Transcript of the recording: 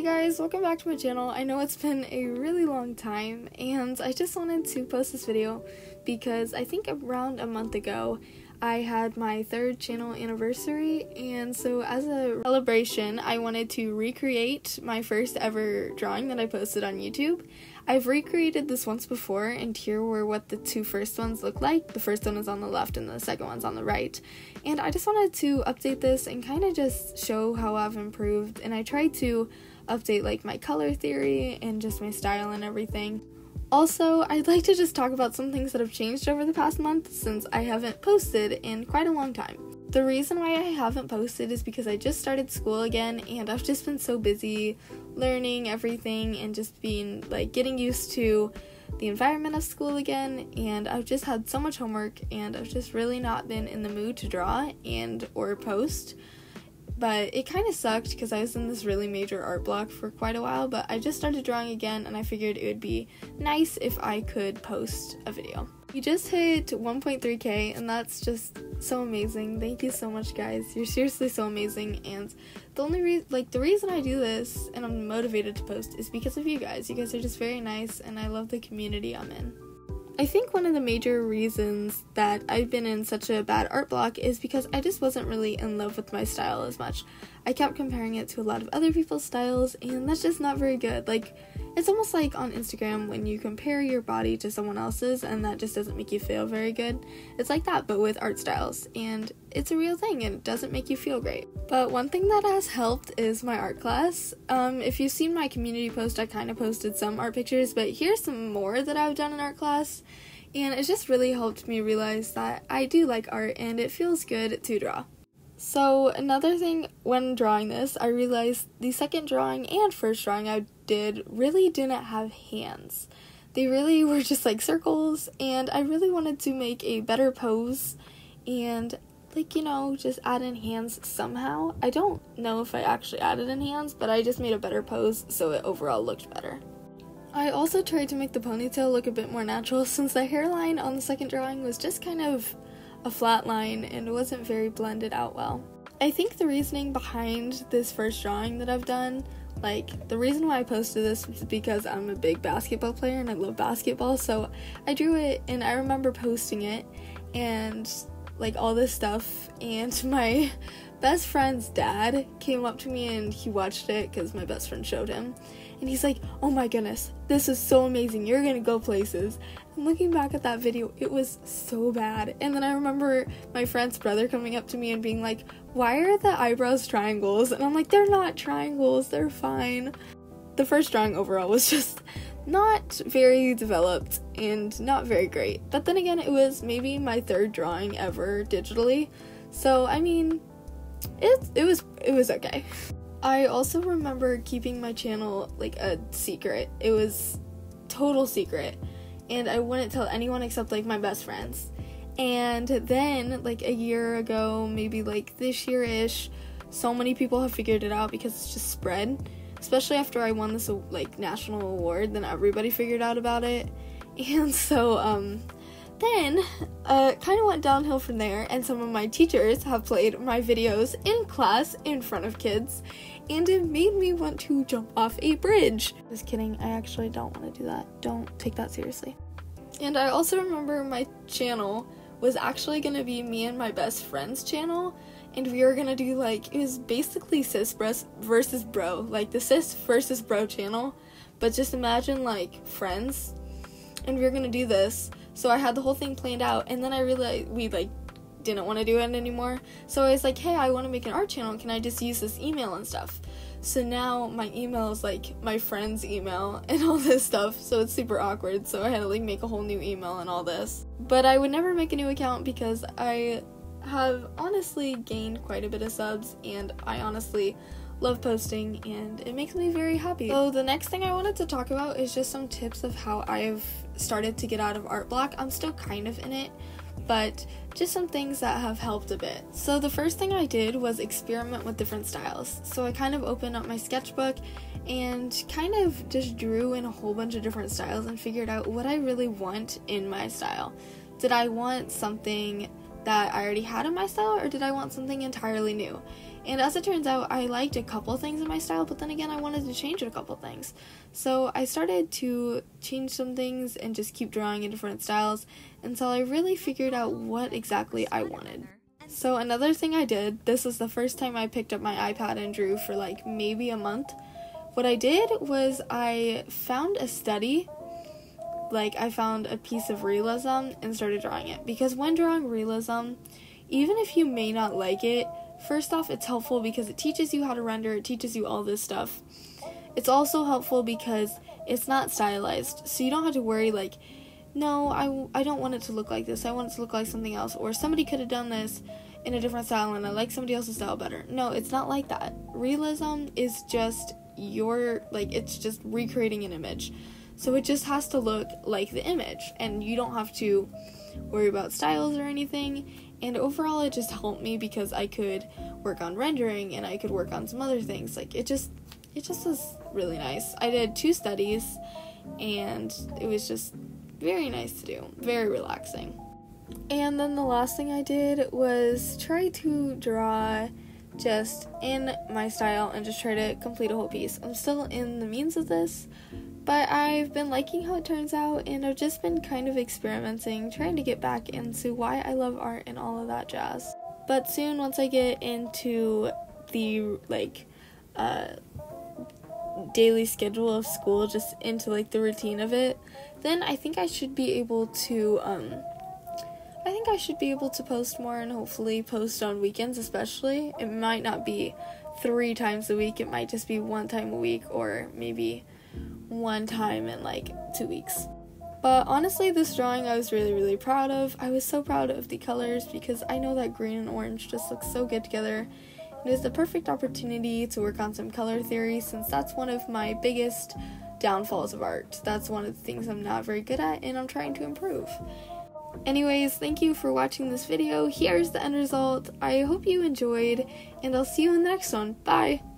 Hey guys, welcome back to my channel. I know it's been a really long time and I just wanted to post this video because I think around a month ago I had my third channel anniversary and so as a celebration I wanted to recreate my first ever drawing that I posted on YouTube. I've recreated this once before and here were what the two first ones look like. The first one is on the left and the second one's on the right. And I just wanted to update this and kind of just show how I've improved and I tried to update like my color theory and just my style and everything. Also, I'd like to just talk about some things that have changed over the past month since I haven't posted in quite a long time. The reason why I haven't posted is because I just started school again and I've just been so busy learning everything and just being like getting used to the environment of school again and I've just had so much homework and I've just really not been in the mood to draw and or post but it kind of sucked because I was in this really major art block for quite a while. But I just started drawing again, and I figured it would be nice if I could post a video. We just hit 1.3k, and that's just so amazing. Thank you so much, guys. You're seriously so amazing. And the only reason, like, the reason I do this and I'm motivated to post is because of you guys. You guys are just very nice, and I love the community I'm in. I think one of the major reasons that I've been in such a bad art block is because I just wasn't really in love with my style as much. I kept comparing it to a lot of other people's styles, and that's just not very good. Like, it's almost like on Instagram when you compare your body to someone else's, and that just doesn't make you feel very good. It's like that, but with art styles, and it's a real thing, and it doesn't make you feel great. But one thing that has helped is my art class. Um, if you've seen my community post, I kind of posted some art pictures, but here's some more that I've done in art class. And it's just really helped me realize that I do like art and it feels good to draw. So, another thing when drawing this, I realized the second drawing and first drawing I did really didn't have hands. They really were just like circles, and I really wanted to make a better pose and, like, you know, just add in hands somehow. I don't know if I actually added in hands, but I just made a better pose so it overall looked better. I also tried to make the ponytail look a bit more natural since the hairline on the second drawing was just kind of a flat line and it wasn't very blended out well. I think the reasoning behind this first drawing that I've done, like the reason why I posted this was because I'm a big basketball player and I love basketball, so I drew it and I remember posting it and like all this stuff and my best friend's dad came up to me and he watched it because my best friend showed him. And he's like oh my goodness this is so amazing. You're gonna go places. And looking back at that video it was so bad. And then i remember my friend's brother coming up to me and being like why are the eyebrows triangles? And i'm like they're not triangles they're fine. The first drawing overall was just not very developed and not very great. But then again it was maybe my third drawing ever digitally. So i mean it it was it was okay. I also remember keeping my channel like a secret. It was total secret. And I wouldn't tell anyone except like my best friends. And then like a year ago, maybe like this year-ish, so many people have figured it out because it's just spread. Especially after I won this like national award, then everybody figured out about it. And so um then, uh, kind of went downhill from there, and some of my teachers have played my videos in class in front of kids, and it made me want to jump off a bridge. Just kidding, I actually don't want to do that. Don't take that seriously. And I also remember my channel was actually gonna be me and my best friend's channel, and we were gonna do like, it was basically sis versus bro, like the sis versus bro channel, but just imagine like friends, and we were gonna do this so I had the whole thing planned out, and then I realized we like didn't want to do it anymore. So I was like, hey, I want to make an art channel. Can I just use this email and stuff? So now my email is like my friend's email and all this stuff. So it's super awkward. So I had to like make a whole new email and all this. But I would never make a new account because I have honestly gained quite a bit of subs and I honestly love posting and it makes me very happy. So the next thing I wanted to talk about is just some tips of how I've started to get out of art block. I'm still kind of in it, but just some things that have helped a bit. So the first thing I did was experiment with different styles. So I kind of opened up my sketchbook and kind of just drew in a whole bunch of different styles and figured out what I really want in my style. Did I want something that I already had in my style or did I want something entirely new? And as it turns out, I liked a couple things in my style, but then again, I wanted to change a couple things. So I started to change some things and just keep drawing in different styles until I really figured out what exactly I wanted. So another thing I did, this was the first time I picked up my iPad and drew for like maybe a month. What I did was I found a study like I found a piece of realism and started drawing it because when drawing realism, even if you may not like it, first off it's helpful because it teaches you how to render, it teaches you all this stuff. It's also helpful because it's not stylized. So you don't have to worry like no, I, I don't want it to look like this. I want it to look like something else or somebody could have done this in a different style and I like somebody else's style better. No, it's not like that. Realism is just your like it's just recreating an image. So it just has to look like the image, and you don't have to worry about styles or anything. And overall, it just helped me because I could work on rendering and I could work on some other things. Like it just, it just was really nice. I did two studies, and it was just very nice to do, very relaxing. And then the last thing I did was try to draw just in my style and just try to complete a whole piece. I'm still in the means of this, but I've been liking how it turns out, and I've just been kind of experimenting, trying to get back into why I love art and all of that jazz. But soon, once I get into the like uh, daily schedule of school, just into like the routine of it, then I think I should be able to. Um, I think I should be able to post more and hopefully post on weekends, especially. It might not be three times a week, it might just be one time a week, or maybe one time in like two weeks. But honestly, this drawing I was really, really proud of. I was so proud of the colors because I know that green and orange just look so good together. It was the perfect opportunity to work on some color theory since that's one of my biggest downfalls of art. That's one of the things I'm not very good at and I'm trying to improve. Anyways, thank you for watching this video. Here's the end result. I hope you enjoyed and I'll see you in the next one. Bye!